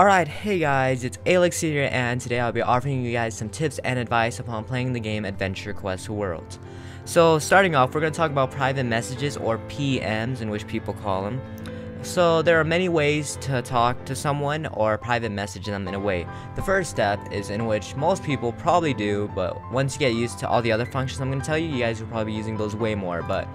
Alright, hey guys, it's Alex here, and today I'll be offering you guys some tips and advice upon playing the game Adventure Quest World. So, starting off, we're going to talk about private messages, or PMs, in which people call them. So, there are many ways to talk to someone or private message them in a way. The first step is in which most people probably do, but once you get used to all the other functions I'm going to tell you, you guys will probably be using those way more, but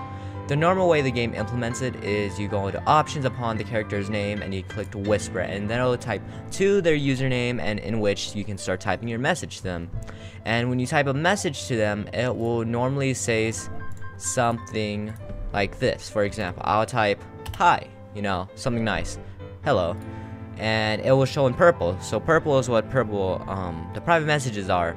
the normal way the game implements it is you go into options upon the character's name and you click to whisper and then it'll type to their username and in which you can start typing your message to them. And when you type a message to them, it will normally say something like this. For example, I'll type hi, you know, something nice, hello, and it will show in purple. So purple is what purple, um, the private messages are.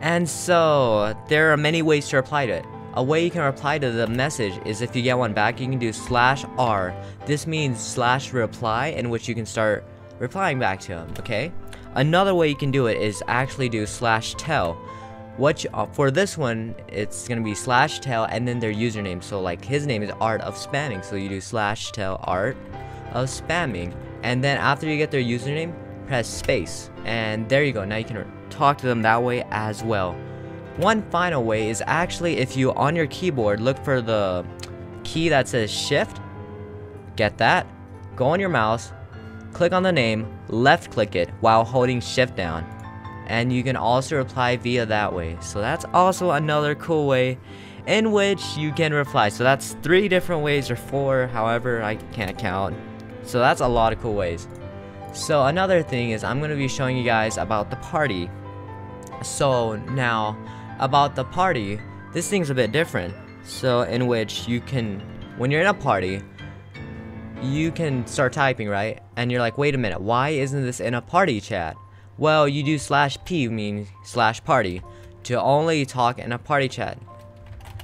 And so there are many ways to reply to it. A way you can reply to the message is if you get one back, you can do slash R. This means slash reply, in which you can start replying back to him, okay? Another way you can do it is actually do slash tell. What you, uh, for this one, it's gonna be slash tell and then their username. So like his name is Art of Spamming, so you do slash tell Art of Spamming, and then after you get their username, press space, and there you go. Now you can talk to them that way as well. One final way is actually if you on your keyboard look for the key that says shift, get that, go on your mouse, click on the name, left click it while holding shift down. And you can also reply via that way. So that's also another cool way in which you can reply. So that's three different ways or four, however I can't count. So that's a lot of cool ways. So another thing is I'm going to be showing you guys about the party. So now about the party, this thing's a bit different. So in which you can, when you're in a party, you can start typing, right? And you're like, wait a minute, why isn't this in a party chat? Well, you do slash p, mean slash party, to only talk in a party chat.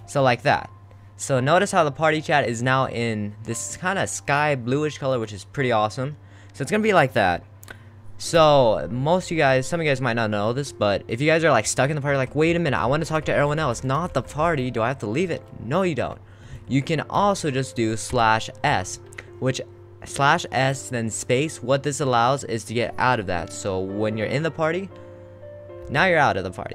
So like that. So notice how the party chat is now in this kind of sky bluish color, which is pretty awesome. So it's going to be like that. So, most of you guys, some of you guys might not know this, but if you guys are like stuck in the party, like, wait a minute, I want to talk to everyone else, not the party, do I have to leave it? No, you don't. You can also just do slash S, which slash S then space, what this allows is to get out of that. So, when you're in the party, now you're out of the party.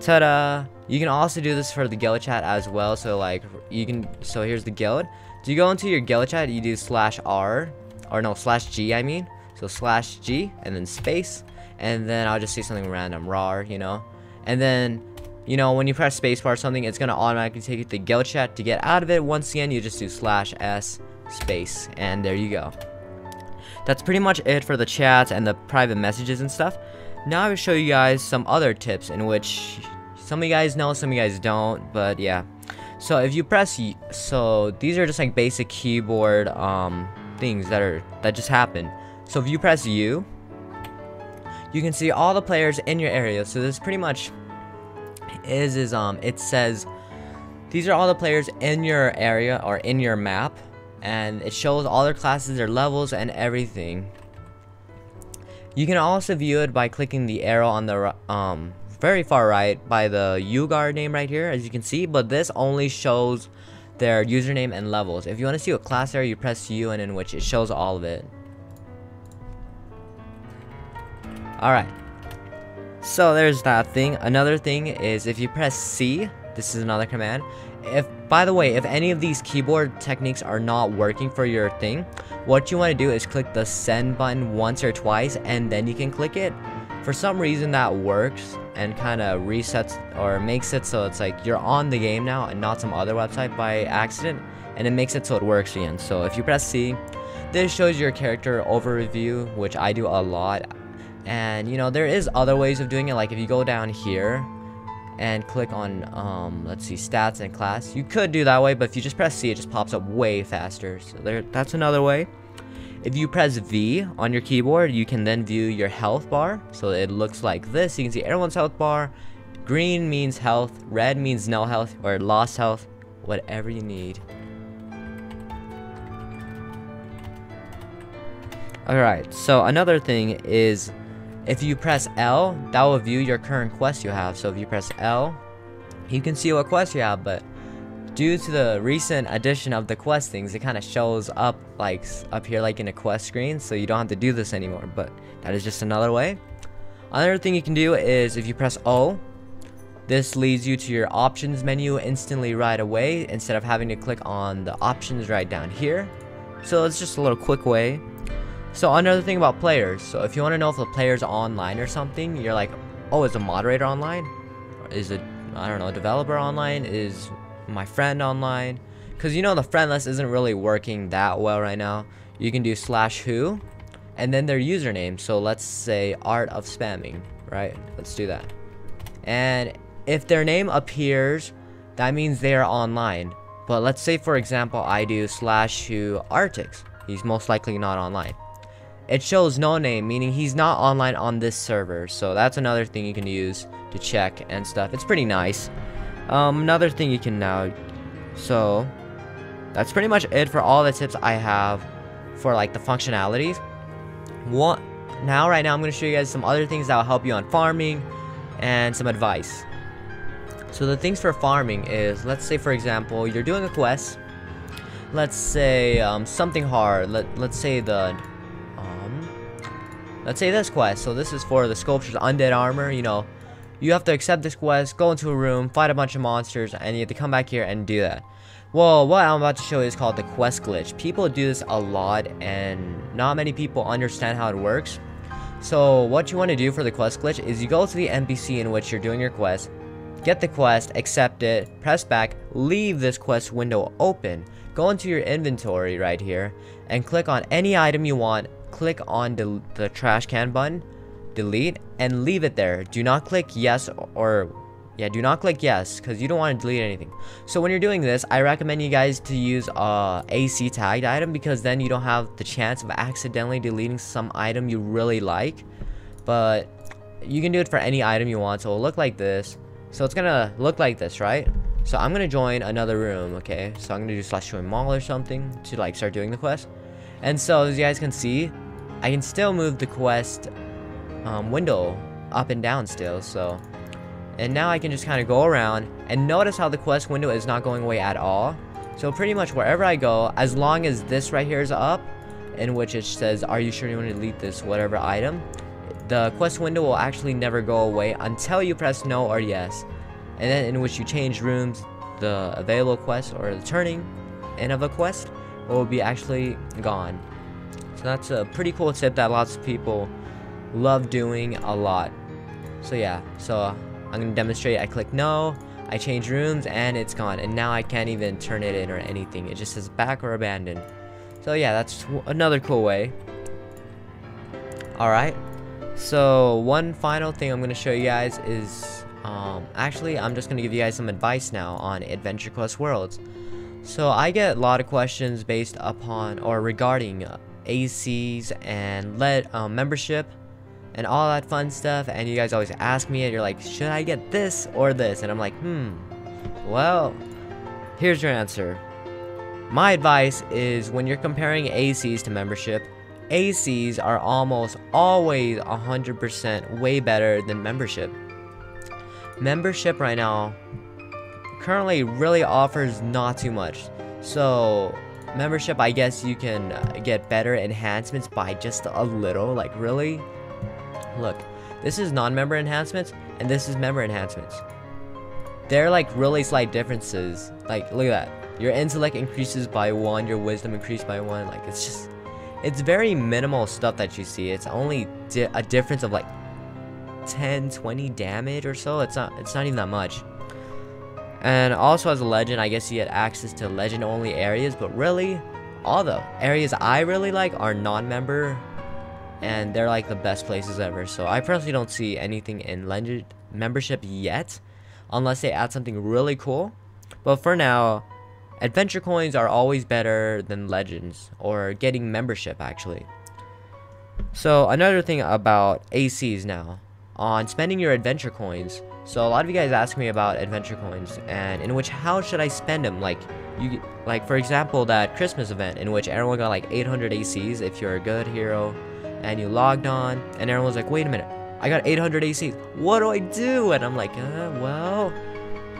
Ta-da! You can also do this for the guild chat as well, so like, you can, so here's the guild. Do you go into your guild chat, you do slash R, or no, slash G, I mean, so slash G and then space. And then I'll just say something random, rar, you know. And then, you know, when you press spacebar or something, it's going to automatically take you to guild chat. To get out of it, once again, you just do slash S space. And there you go. That's pretty much it for the chats and the private messages and stuff. Now I will show you guys some other tips in which some of you guys know, some of you guys don't, but yeah. So if you press, so these are just like basic keyboard um, things that are that just happen. So if you press U, you can see all the players in your area. So this pretty much is is um it says these are all the players in your area or in your map and it shows all their classes, their levels and everything. You can also view it by clicking the arrow on the um very far right by the UGAR name right here as you can see, but this only shows their username and levels. If you want to see what class area, you press U and in which it shows all of it. Alright. So there's that thing. Another thing is if you press C, this is another command. If, by the way, if any of these keyboard techniques are not working for your thing, what you want to do is click the send button once or twice and then you can click it. For some reason that works and kind of resets or makes it so it's like you're on the game now and not some other website by accident and it makes it so it works again. So if you press C, this shows your character overview, which I do a lot. And, you know, there is other ways of doing it. Like, if you go down here and click on, um, let's see, stats and class, you could do that way. But if you just press C, it just pops up way faster. So there, that's another way. If you press V on your keyboard, you can then view your health bar. So it looks like this. You can see everyone's health bar. Green means health. Red means no health or lost health. Whatever you need. Alright, so another thing is if you press L, that will view your current quest you have. So if you press L, you can see what quest you have, but due to the recent addition of the quest things, it kind of shows up like up here like in a quest screen, so you don't have to do this anymore, but that is just another way. Another thing you can do is if you press O, this leads you to your options menu instantly right away instead of having to click on the options right down here. So it's just a little quick way. So another thing about players, so if you want to know if the player's online or something, you're like, oh, is a moderator online? Is it, I don't know, a developer online? Is my friend online? Because you know the friend list isn't really working that well right now. You can do slash who, and then their username. So let's say art of spamming, right? Let's do that. And if their name appears, that means they are online. But let's say for example I do slash who Artix. He's most likely not online. It shows no name, meaning he's not online on this server. So that's another thing you can use to check and stuff. It's pretty nice. Um, another thing you can now, so that's pretty much it for all the tips I have for like the functionalities. One, now right now I'm going to show you guys some other things that will help you on farming and some advice. So the things for farming is, let's say for example, you're doing a quest. Let's say um, something hard. Let, let's say the let's say this quest. So this is for the sculpture's undead armor. You know, you have to accept this quest, go into a room, fight a bunch of monsters, and you have to come back here and do that. Well, what I'm about to show you is called the quest glitch. People do this a lot, and not many people understand how it works. So what you want to do for the quest glitch is you go to the NPC in which you're doing your quest, get the quest, accept it, press back, leave this quest window open, go into your inventory right here, and click on any item you want, click on the, the trash can button, delete, and leave it there. Do not click yes or yeah, do not click yes because you don't want to delete anything. So when you're doing this, I recommend you guys to use uh, a AC tagged item because then you don't have the chance of accidentally deleting some item you really like. But you can do it for any item you want. So it'll look like this. So it's gonna look like this, right? So I'm gonna join another room, okay? So I'm gonna do slash join mall or something to like start doing the quest. And so as you guys can see, I can still move the quest um, window up and down still, so. And now I can just kind of go around and notice how the quest window is not going away at all. So pretty much wherever I go, as long as this right here is up, in which it says, are you sure you want to delete this whatever item, the quest window will actually never go away until you press no or yes. And then in which you change rooms, the available quest or the turning in of a quest will be actually gone. So that's a pretty cool tip that lots of people love doing a lot. So yeah, so I'm gonna demonstrate. I click no, I change rooms, and it's gone. And now I can't even turn it in or anything. It just says back or abandoned. So yeah, that's another cool way. Alright, so one final thing I'm gonna show you guys is, um, actually I'm just gonna give you guys some advice now on Adventure Quest Worlds. So I get a lot of questions based upon or regarding uh, ACs and lead um, membership and all that fun stuff and you guys always ask me and you're like should I get this or this? And I'm like hmm well here's your answer. My advice is when you're comparing ACs to membership ACs are almost always 100% way better than membership. Membership right now currently really offers not too much. So membership I guess you can uh, get better enhancements by just a little like really Look, this is non-member enhancements, and this is member enhancements. They're like really slight differences. Like, look at that. Your intellect increases by one, your wisdom increased by one. Like, it's just, it's very minimal stuff that you see. It's only di a difference of like 10, 20 damage or so. It's not, it's not even that much. And also as a legend, I guess you get access to legend only areas, but really, all the areas I really like are non-member and they're like the best places ever. So I personally don't see anything in Legend membership yet, unless they add something really cool. But for now, adventure coins are always better than legends or getting membership actually. So another thing about ACs now, on spending your adventure coins. So a lot of you guys ask me about adventure coins and in which how should I spend them? Like you like for example that Christmas event in which everyone got like 800 ACs if you're a good hero and you logged on, and everyone was like, wait a minute, I got 800 ACs What do I do? And I'm like, uh, well,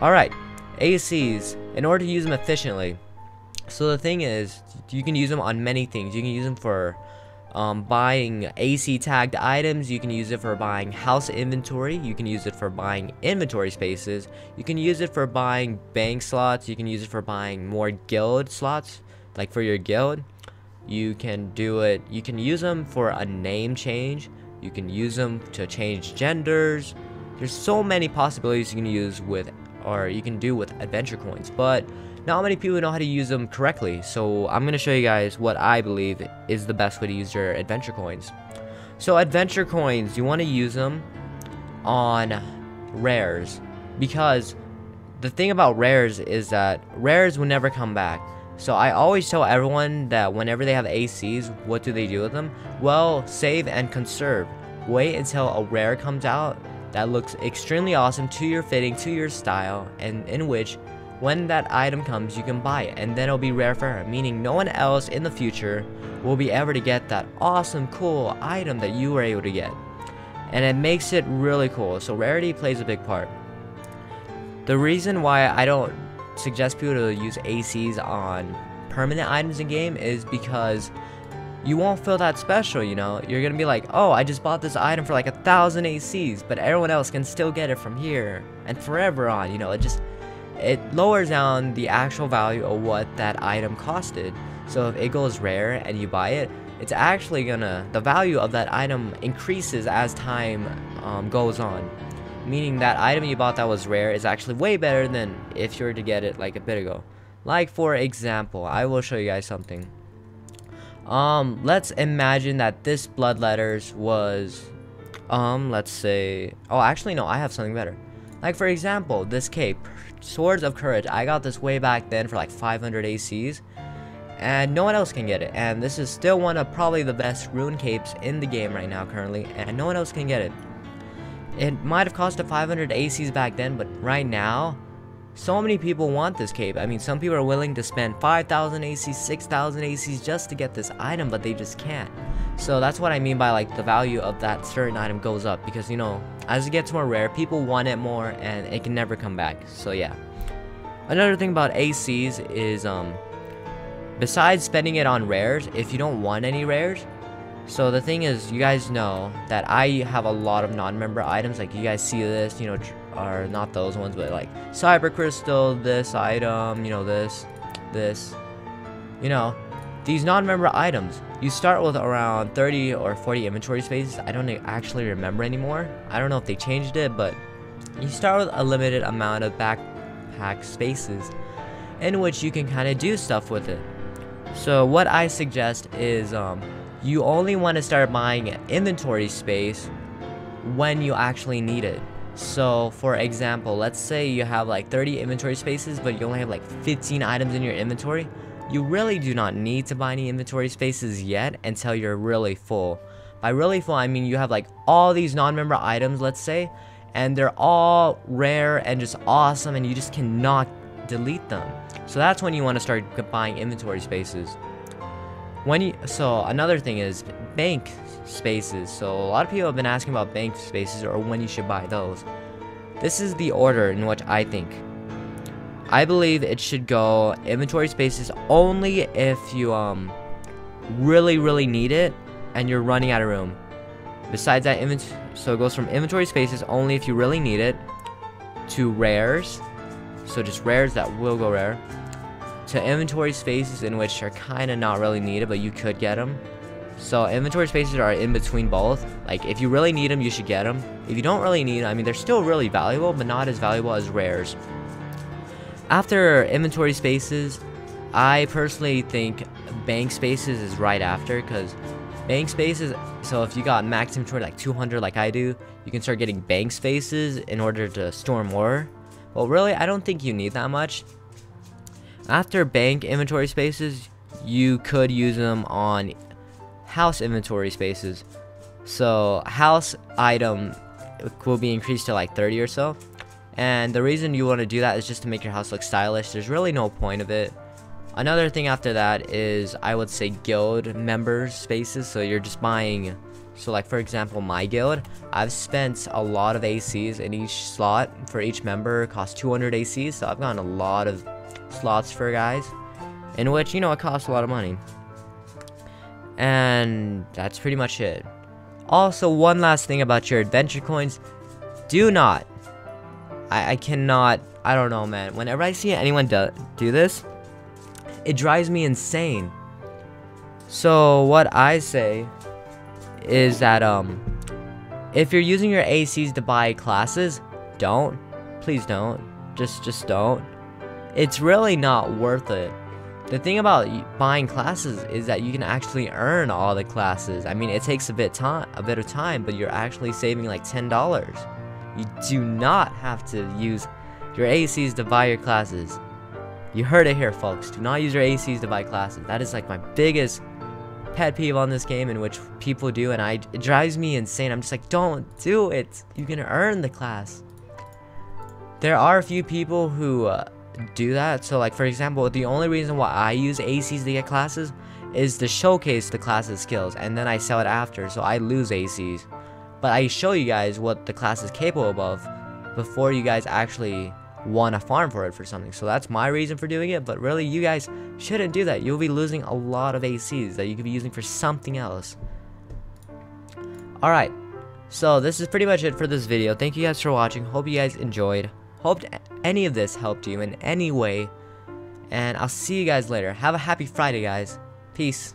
all right. ACs, in order to use them efficiently, so the thing is, you can use them on many things. You can use them for um, buying AC tagged items. You can use it for buying house inventory. You can use it for buying inventory spaces. You can use it for buying bank slots. You can use it for buying more guild slots, like for your guild. You can do it. You can use them for a name change. You can use them to change genders. There's so many possibilities you can use with, or you can do with adventure coins. But not many people know how to use them correctly, so I'm going to show you guys what I believe is the best way to use your adventure coins. So adventure coins, you want to use them on rares, because the thing about rares is that rares will never come back. So I always tell everyone that whenever they have ACs, what do they do with them? Well, save and conserve. Wait until a rare comes out that looks extremely awesome to your fitting, to your style, and in which when that item comes, you can buy it, and then it'll be rare for her, meaning no one else in the future will be able to get that awesome, cool item that you were able to get. And it makes it really cool, so rarity plays a big part. The reason why I don't suggest people to use ACs on permanent items in game is because you won't feel that special, you know? You're gonna be like, oh, I just bought this item for like a thousand ACs, but everyone else can still get it from here and forever on, you know? It just it lowers down the actual value of what that item costed. So if it is rare and you buy it, it's actually gonna, the value of that item increases as time um, goes on. Meaning that item you bought that was rare is actually way better than if you were to get it like a bit ago. Like for example, I will show you guys something. Um, let's imagine that this blood letters was, um, let's say, oh actually no, I have something better. Like for example, this cape, Swords of Courage. I got this way back then for like 500 ACs. And no one else can get it. And this is still one of probably the best rune capes in the game right now currently. And no one else can get it. It might have cost a 500 ACs back then, but right now, so many people want this cape. I mean, some people are willing to spend 5,000 ACs, 6,000 ACs just to get this item, but they just can't. So that's what I mean by like the value of that certain item goes up because you know as it gets more rare people want it more and it can never come back so yeah another thing about ACs is um besides spending it on rares if you don't want any rares so the thing is you guys know that I have a lot of non-member items like you guys see this you know are not those ones but like cyber crystal this item you know this this you know these non-member items, you start with around 30 or 40 inventory spaces. I don't actually remember anymore. I don't know if they changed it, but you start with a limited amount of backpack spaces in which you can kind of do stuff with it. So what I suggest is um, you only want to start buying inventory space when you actually need it. So for example, let's say you have like 30 inventory spaces, but you only have like 15 items in your inventory. You really do not need to buy any inventory spaces yet until you're really full. By really full, I mean you have like all these non-member items, let's say, and they're all rare and just awesome and you just cannot delete them. So that's when you want to start buying inventory spaces. When you so another thing is bank spaces. So a lot of people have been asking about bank spaces or when you should buy those. This is the order in which I think I believe it should go inventory spaces only if you um really really need it and you're running out of room. Besides that, so it goes from inventory spaces only if you really need it to rares, so just rares that will go rare, to inventory spaces in which are kind of not really needed but you could get them. So inventory spaces are in between both. Like if you really need them, you should get them. If you don't really need them, I mean they're still really valuable, but not as valuable as rares. After inventory spaces, I personally think bank spaces is right after because bank spaces, so if you got max inventory like 200 like I do, you can start getting bank spaces in order to store more. Well, really, I don't think you need that much. After bank inventory spaces, you could use them on house inventory spaces. So house item will be increased to like 30 or so. And the reason you want to do that is just to make your house look stylish. There's really no point of it. Another thing after that is I would say guild member spaces. So you're just buying So like for example, my guild, I've spent a lot of ACs in each slot for each member. costs 200 ACs, so I've gotten a lot of slots for guys, in which you know it costs a lot of money. And that's pretty much it. Also, one last thing about your adventure coins, do not. I, I cannot. I don't know, man. Whenever I see anyone do, do this, it drives me insane. So what I say is that um if you're using your ACs to buy classes, don't. Please don't. Just just don't. It's really not worth it. The thing about buying classes is that you can actually earn all the classes. I mean, it takes a bit time, a bit of time, but you're actually saving like $10. You do not have to use your ACs to buy your classes. You heard it here, folks. Do not use your ACs to buy classes. That is like my biggest pet peeve on this game in which people do and I it drives me insane. I'm just like, don't do it. You can earn the class. There are a few people who uh, do that. So like for example, the only reason why I use ACs to get classes is to showcase the class's skills and then I sell it after. So I lose ACs. But I show you guys what the class is capable of before you guys actually want to farm for it for something. So that's my reason for doing it, but really you guys shouldn't do that. You'll be losing a lot of ACs that you could be using for something else. Alright, so this is pretty much it for this video. Thank you guys for watching. Hope you guys enjoyed. Hope any of this helped you in any way. And I'll see you guys later. Have a happy Friday, guys. Peace.